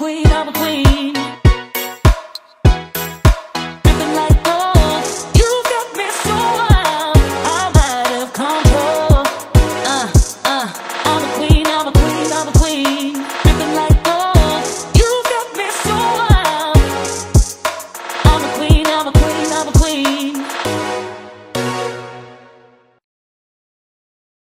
queen, I'm a queen.